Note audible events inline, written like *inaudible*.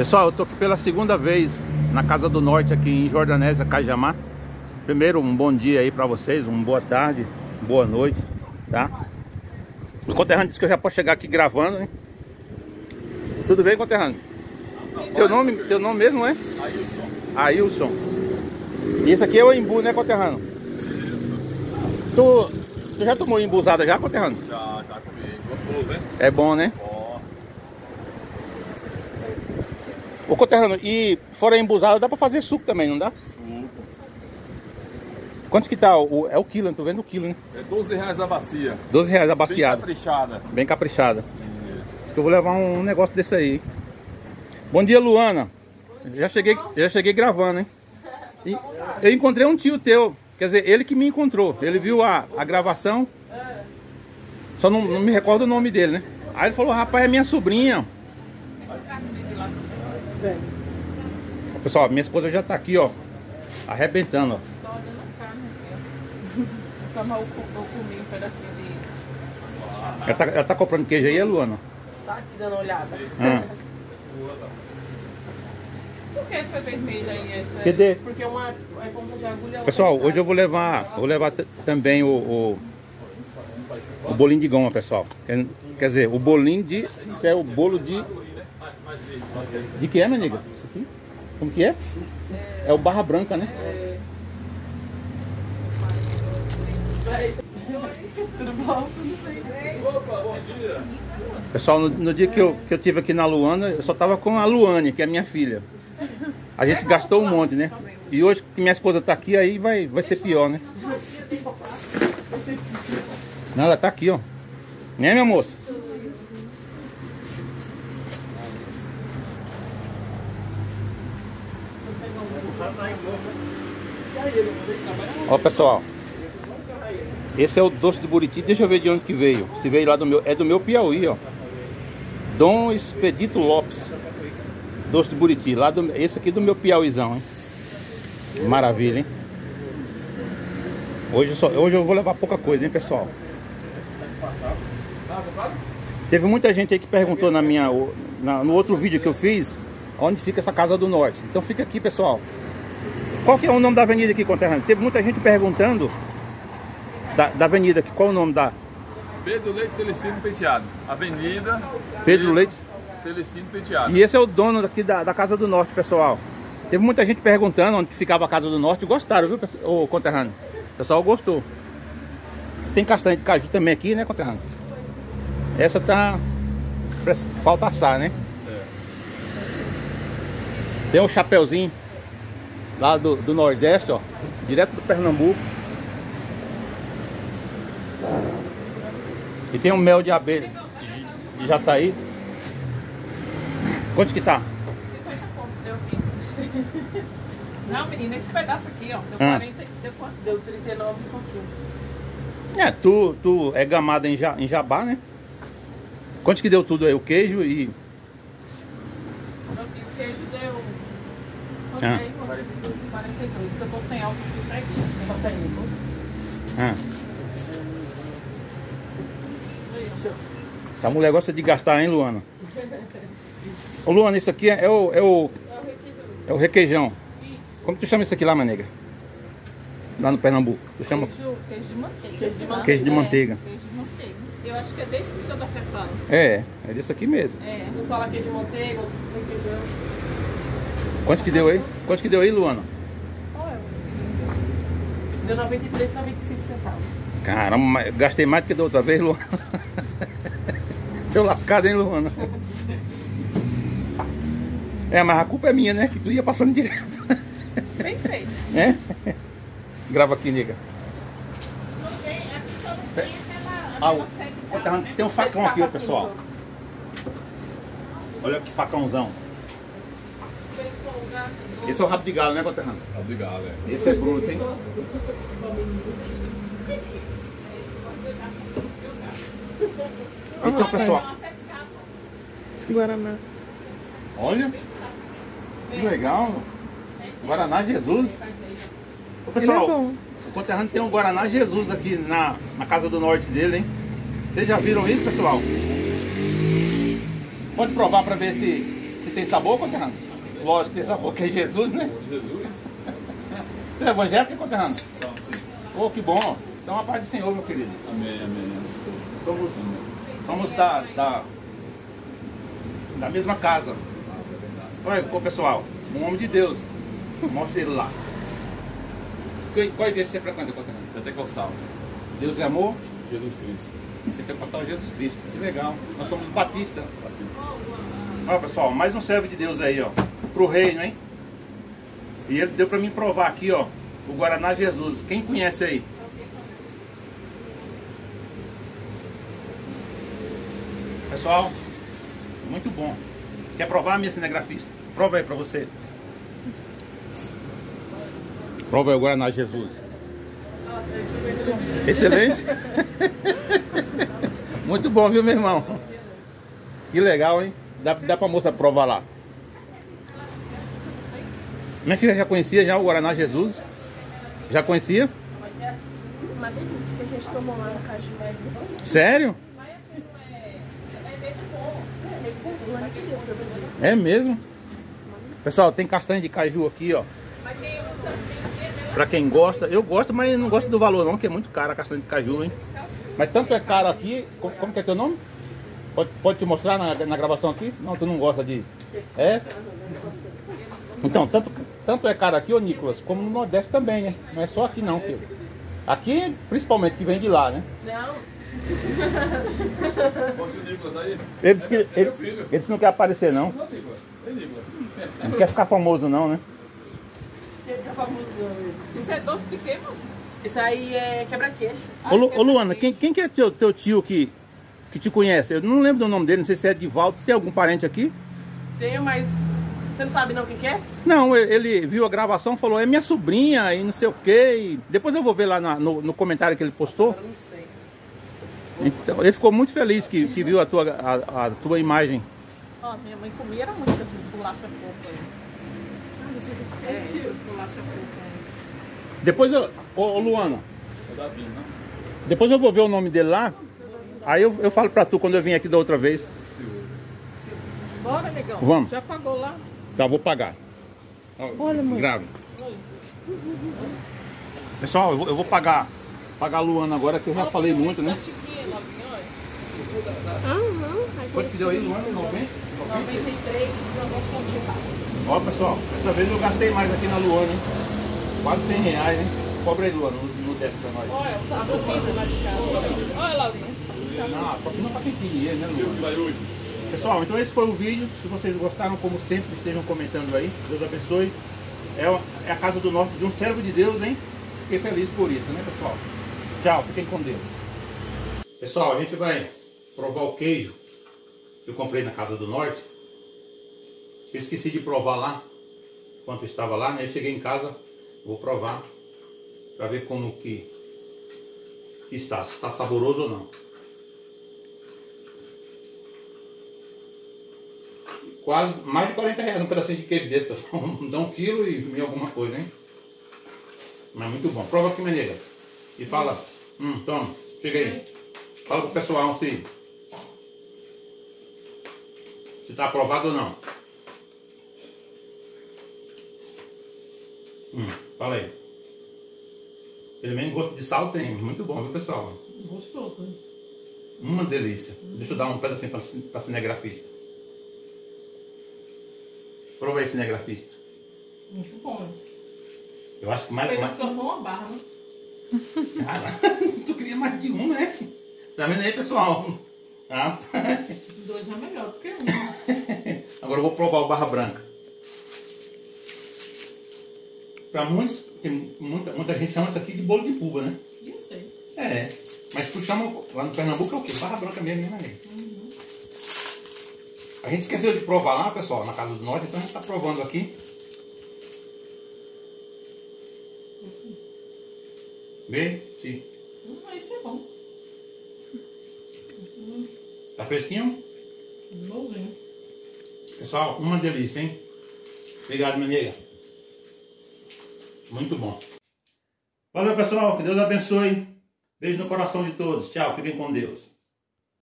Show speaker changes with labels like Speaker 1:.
Speaker 1: Pessoal, eu tô aqui pela segunda vez na Casa do Norte aqui em Jordanésia, Cajamar. Primeiro, um bom dia aí pra vocês, uma boa tarde, boa noite, tá? O conterrâneo disse que eu já posso chegar aqui gravando, né? Tudo bem, conterrâneo? Teu nome, teu nome mesmo é?
Speaker 2: Ailson.
Speaker 1: Ailson. E esse aqui é o imbu, né, conterrâneo?
Speaker 2: Isso.
Speaker 1: Tu, tu já tomou embusada já, conterrâneo?
Speaker 2: Já, já comi. Gostoso, hein?
Speaker 1: É bom, né?
Speaker 2: Ó.
Speaker 1: Ô, conterrâneo, e fora embusada dá pra fazer suco também, não dá?
Speaker 2: Suco.
Speaker 1: Quanto que tá? O, é o quilo, né? Tô vendo o quilo, né?
Speaker 2: É 12 reais a bacia.
Speaker 1: 12 reais a
Speaker 2: Bem
Speaker 1: baciada.
Speaker 2: caprichada.
Speaker 1: Bem caprichada. Acho que eu vou levar um negócio desse aí. Bom dia, Luana. Já cheguei, já cheguei gravando, hein? E eu encontrei um tio teu. Quer dizer, ele que me encontrou. Ele viu a, a gravação. Só não, não me recordo o nome dele, né? Aí ele falou, rapaz, é minha sobrinha. Pessoal, minha esposa já tá aqui, ó. Arrebentando, ó.
Speaker 3: Tô olhando a carne aqui, ó. Tomar o comi um pedacinho de.
Speaker 1: Ela tá, ela tá comprando queijo aí, é Luana?
Speaker 3: Tá aqui dando uma olhada.
Speaker 1: Ah. *laughs*
Speaker 3: Por que essa vermelha aí? Essa...
Speaker 1: Cadê?
Speaker 3: Porque uma é ponta de agulha.
Speaker 1: Pessoal, hoje eu vou levar, vou levar também o, o, o bolinho de goma, pessoal. Quer, quer dizer, o bolinho de. Isso é o bolo de. De que é, minha nega? Isso aqui? Como que é? É o barra branca, né?
Speaker 3: Tudo bom?
Speaker 1: Pessoal, no, no dia que eu, que eu tive aqui na Luana, eu só tava com a Luane, que é minha filha. A gente gastou um monte, né? E hoje que minha esposa tá aqui, aí vai, vai ser pior, né? Não, ela tá aqui, ó. Né, minha moça? Ó, pessoal. Esse é o doce de Buriti. Deixa eu ver de onde que veio. Se veio lá do meu. É do meu Piauí, ó. Dom Expedito Lopes. Doce de Buriti. Lá do, esse aqui do meu Piauizão, hein? Maravilha, hein? Hoje, eu só, hoje eu vou levar pouca coisa, hein, pessoal? Teve muita gente aí que perguntou na minha, na- no outro vídeo que eu fiz, onde fica essa Casa do Norte. Então fica aqui, pessoal. Qual que é o nome da avenida aqui, conterrâneo? Teve muita gente perguntando da, da avenida aqui. Qual o nome da
Speaker 2: Pedro Leite Celestino Penteado. Avenida
Speaker 1: Pedro Leite?
Speaker 2: Celestino Penteado.
Speaker 1: E esse é o dono daqui da, da Casa do Norte, pessoal. Teve muita gente perguntando onde ficava a Casa do Norte. Gostaram, viu? Ô, conterrâneo? O pessoal gostou. Tem castanha de caju também aqui, né, conterrâneo? Essa tá... Falta assar, né? Tem um chapeuzinho lá do, do Nordeste, ó. Direto do Pernambuco. E tem um mel de abelha de, de Jataí. Quanto que tá?
Speaker 3: 50 pontos deu aqui. *laughs* Não, menina, esse pedaço aqui, ó. Deu
Speaker 1: Ah.
Speaker 3: 40. Deu quanto? Deu 39 e pouquinho.
Speaker 1: É, tu, tu é gamada em, ja, em jabá, né? Quanto que deu tudo aí? O queijo e.
Speaker 3: Então, aqui, o queijo deu. Quanto
Speaker 1: Ah.
Speaker 3: aí? 42. Que eu tô sem álcool aqui você
Speaker 1: Ah. Essa mulher gosta de gastar, hein, Luana? Ô, Luana, isso aqui é, é o, é o.
Speaker 3: É o requeijão.
Speaker 1: É o requeijão. Como tu chama isso aqui lá, manegra? Lá no Pernambuco. Tu chama.
Speaker 3: Queijo, queijo de manteiga.
Speaker 4: Queijo de manteiga.
Speaker 1: Queijo de manteiga.
Speaker 3: É, queijo de manteiga. Eu acho que é desse que o seu da Fé fala.
Speaker 1: É, é desse aqui mesmo.
Speaker 3: É.
Speaker 4: Fala queijo de manteiga, requeijão.
Speaker 1: Quanto que deu aí? Quanto que deu aí, Luana?
Speaker 3: É
Speaker 4: Deu 93, 95 centavos.
Speaker 1: Caramba, gastei mais do que da outra vez, Luana. *laughs* Deu lascado, hein, Luana? É, mas a culpa é minha, né? Que tu ia passando direto.
Speaker 3: Bem feito.
Speaker 1: né? Grava aqui, nega.
Speaker 3: Não tem, aqui só não tem aquela.
Speaker 1: Ah, o- Tem um facão aqui, ó, pessoal. Olha que facãozão. Esse é o rabo de galo, né, Coterrano?
Speaker 2: Obrigado, é.
Speaker 1: Esse é bruto, hein? Então, pessoal,
Speaker 4: Guaraná.
Speaker 1: olha. Que legal. Guaraná Jesus. Ô,
Speaker 4: Ele
Speaker 1: pessoal,
Speaker 4: é
Speaker 1: o Conterrâneo tem um Guaraná Jesus aqui na, na casa do norte dele, hein? Vocês já viram isso, pessoal? Pode provar pra ver se, se tem sabor, conterrâneo? Lógico que tem sabor, que é Jesus, né?
Speaker 2: Jesus.
Speaker 1: Você é evangélico, conterrâneo?
Speaker 2: São, sim.
Speaker 1: Ô, que bom. Então, a paz do Senhor, meu querido.
Speaker 2: Amém, amém.
Speaker 1: Somos, somos da, da, da mesma casa. Olha, pessoal, um homem de Deus. Mostra ele lá. Qual igreja você frequenta, conterrâneo?
Speaker 2: Pentecostal.
Speaker 1: Deus é amor,
Speaker 2: Jesus Cristo.
Speaker 1: Pentecostal Jesus Cristo. Que legal. Nós somos batistas.
Speaker 2: Batista.
Speaker 1: Olha, pessoal, mais um servo de Deus aí, ó. Pro reino, hein? E ele deu pra mim provar aqui, ó. O Guaraná Jesus. Quem conhece aí? Pessoal, muito bom. Quer provar, minha cinegrafista? Prova aí pra você. Prova aí o Guaraná Jesus. Excelente. *laughs* Muito bom, viu, meu irmão? Que legal, hein? Dá, dá pra moça provar lá. Minha filha já conhecia já o Guaraná Jesus? Já conhecia?
Speaker 5: Uma delícia que a gente tomou lá no Caju Velho.
Speaker 1: Sério? É mesmo? Pessoal, tem castanha de caju aqui, ó. Pra quem gosta, eu gosto, mas não gosto do valor não, que é muito caro a castanha de caju, hein? Mas tanto é caro aqui, como, como que é teu nome? Pode, pode te mostrar na, na gravação aqui? Não, tu não gosta de... É? Então, tanto, tanto é caro aqui, ô Nicolas, como no Nordeste também, né? Não é só aqui não, filho. Aqui, principalmente, que vem de lá, né?
Speaker 5: Não?
Speaker 1: Ele disse que ele, ele disse não quer aparecer não.
Speaker 2: Não, Nicolas. Ei, Nicolas.
Speaker 1: Não quer ficar famoso não, né?
Speaker 3: Isso é doce de quê, moço?
Speaker 5: isso aí é quebra-queixo.
Speaker 1: Ô, Lu- ô, Luana, quem, quem que é teu, teu tio que, que te conhece? Eu não lembro do nome dele, não sei se é Divaldo. Tem algum parente aqui?
Speaker 5: Tenho, mas você não sabe não quem que é?
Speaker 1: Não, ele, viu a gravação falou, é minha sobrinha e não sei o quê. e depois eu vou ver lá na- no, no comentário que ele postou.
Speaker 5: Eu não sei.
Speaker 1: Então, ele ficou muito feliz que, que viu a tua, a, a tua imagem.
Speaker 3: Ó, minha mãe comia era muito assim, bolacha fofa. É, essas bolacha fofa. aí.
Speaker 1: Depois eu. Ô, ô Luana,
Speaker 2: É né?
Speaker 1: depois eu vou ver o nome dele lá. Aí eu, eu falo pra tu quando eu vim aqui da outra vez.
Speaker 3: Bora, negão.
Speaker 1: Vamos.
Speaker 3: Já pagou lá?
Speaker 1: Tá, vou pagar.
Speaker 5: Olha, mãe.
Speaker 1: Grave. Pessoal, eu vou, eu vou pagar. Pagar a Luana agora, que eu já falei muito, né?
Speaker 3: Tá.
Speaker 5: Aham.
Speaker 1: Quanto que deu aí, Luana? 90?
Speaker 3: 93, não vou comprar.
Speaker 1: Ó, pessoal, dessa vez eu gastei mais aqui na Luana, hein? Quase 100 reais, hein? Cobra aí, Luana, no, no débito pra nós.
Speaker 3: Olha, tá possível lá de casa. Olha, Laurinha.
Speaker 1: Não, aproxima pra quem tem dinheiro, né, Luana? Pessoal, então esse foi o vídeo. Se vocês gostaram, como sempre, estejam comentando aí. Deus abençoe. É, é a casa do norte de um servo de Deus, hein? Fiquei feliz por isso, né, pessoal? Tchau, fiquem com Deus. Pessoal, a gente vai provar o queijo que eu comprei na casa do norte. Eu esqueci de provar lá, enquanto estava lá, né? Eu cheguei em casa, vou provar para ver como que está, se está saboroso ou não. Quase mais de 40 reais um pedacinho de queijo desse, pessoal. *laughs* Dá um quilo e e alguma coisa, hein? Mas muito bom. Prova aqui, menega. E fala. Hum, toma, chega aí. Fala pro pessoal se. Se tá aprovado ou não. Hum, fala aí. Pelo menos gosto de sal tem. Muito bom, viu, pessoal?
Speaker 3: Gostoso, hein?
Speaker 1: Uma delícia. Deixa eu dar um pedacinho para para cinegrafista. Prova aí, cinegrafista.
Speaker 3: Muito bom.
Speaker 1: Eu acho que mais.
Speaker 3: Que só foi uma barra, né?
Speaker 1: Cara, *laughs* tu queria mais de um, né? Tá vendo aí, pessoal? Ah,
Speaker 3: Dois é melhor do que um. *laughs*
Speaker 1: Agora eu vou provar o barra branca. Para muitos, tem muita, muita gente chama isso aqui de bolo de pulga, né?
Speaker 3: Isso aí.
Speaker 1: É. Mas tu chama lá no Pernambuco é o quê? Barra branca mesmo, né? A gente esqueceu de provar lá, pessoal, na Casa do Norte, então a gente tá provando aqui.
Speaker 3: Isso.
Speaker 1: Vê? Sim.
Speaker 3: Hum, Isso é bom.
Speaker 1: Tá fresquinho?
Speaker 3: Novinho.
Speaker 1: Pessoal, uma delícia, hein? Obrigado, minha nega. Muito bom. Valeu, pessoal. Que Deus abençoe. Beijo no coração de todos. Tchau. Fiquem com Deus.